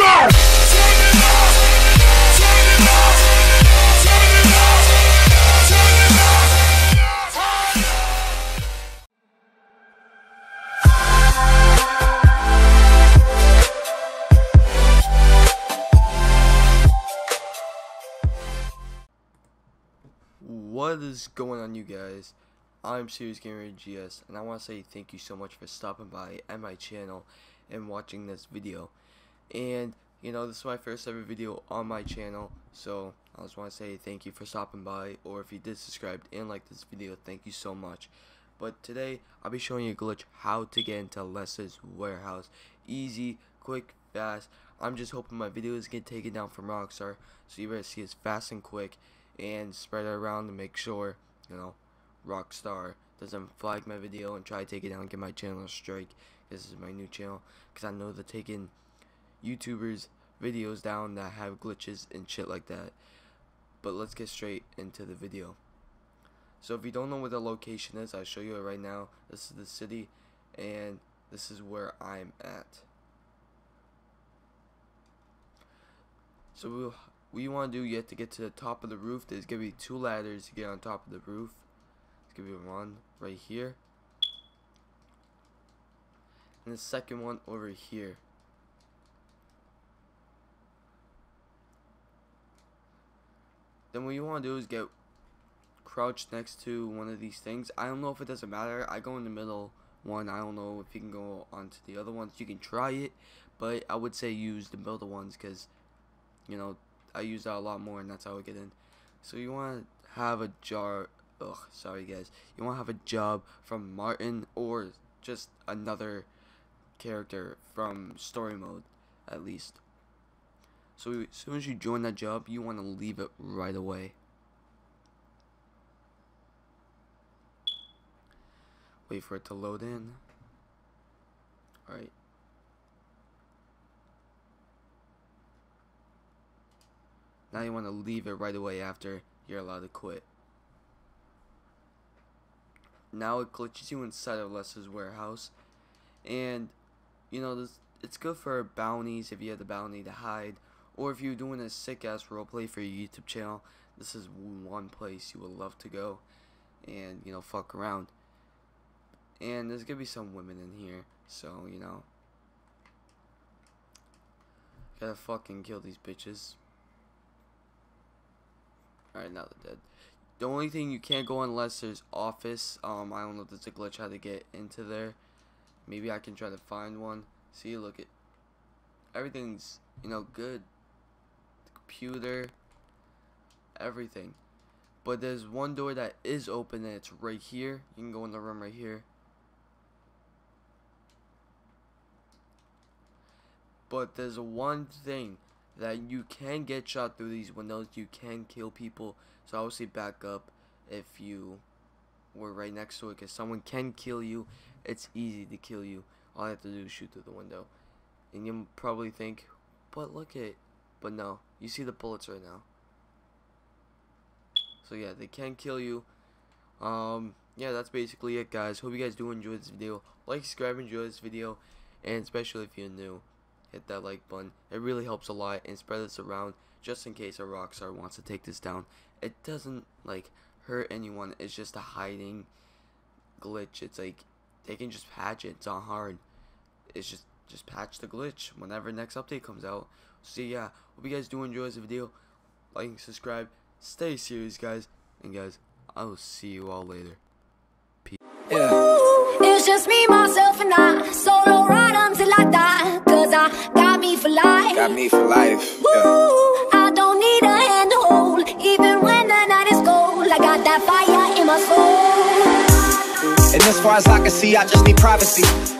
What is going on you guys? I'm Serious Gamer AGS and I want to say thank you so much for stopping by at my channel and watching this video. And you know this is my first ever video on my channel so I just want to say thank you for stopping by or if you did subscribe and like this video thank you so much. But today I'll be showing you a glitch how to get into Lester's warehouse. Easy, quick, fast. I'm just hoping my videos get taken down from Rockstar so you better see it's fast and quick and spread it around to make sure, you know, Rockstar doesn't flag my video and try to take it down and get my channel a strike. This is my new channel because I know they're taking YouTubers videos down that have glitches and shit like that. But let's get straight into the video. So if you don't know where the location is, I'll show you it right now. This is the city and this is where I'm at. So we'll what you want to do, you have to get to the top of the roof. There's going to be two ladders to get on top of the roof. There's going to be one right here. And the second one over here. Then what you want to do is get crouched next to one of these things. I don't know if it doesn't matter. I go in the middle one. I don't know if you can go onto the other ones. You can try it, but I would say use the middle ones because, you know, I use that a lot more, and that's how I get in. So you want to have a jar. Ugh, sorry guys. You want to have a job from Martin or just another character from story mode, at least. So as soon as you join that job, you want to leave it right away. Wait for it to load in. Alright. Now you want to leave it right away after you're allowed to quit. Now it glitches you inside of Lester's warehouse. And, you know, this, it's good for bounties if you have the bounty to hide. Or if you're doing a sick ass roleplay for your YouTube channel, this is one place you would love to go and, you know, fuck around. And there's gonna be some women in here, so, you know. Gotta fucking kill these bitches. Alright, now they're dead. The only thing you can't go unless there's office. Um, I don't know if there's a glitch how to get into there. Maybe I can try to find one. See, look at everything's you know good. Computer, everything. But there's one door that is open and it's right here. You can go in the room right here. But there's one thing that you can get shot through these windows. You can kill people. So obviously back up if you were right next to it because someone can kill you. It's easy to kill you. All I have to do is shoot through the window. And you probably think, but look at, but no, you see the bullets right now. So yeah, they can kill you. Um, yeah, that's basically it, guys. Hope you guys do enjoy this video. Like, subscribe, enjoy this video, and especially if you're new hit that like button. It really helps a lot and spread this around just in case a Rockstar wants to take this down. It doesn't like hurt anyone. It's just a hiding glitch. It's like they can just patch it. It's not hard. It's just just patch the glitch whenever next update comes out. So yeah, hope you guys do enjoy this video. Like and subscribe. Stay serious, guys. And guys, I will see you all later. Peace. Yeah. It's just me, myself, and I. Solo ride until I die. Cause I got me for life. Got me for life. Yeah. I don't need a hand to hold. Even when the night is cold. I got that fire in my soul. And as far as I can see, I just need privacy. Plus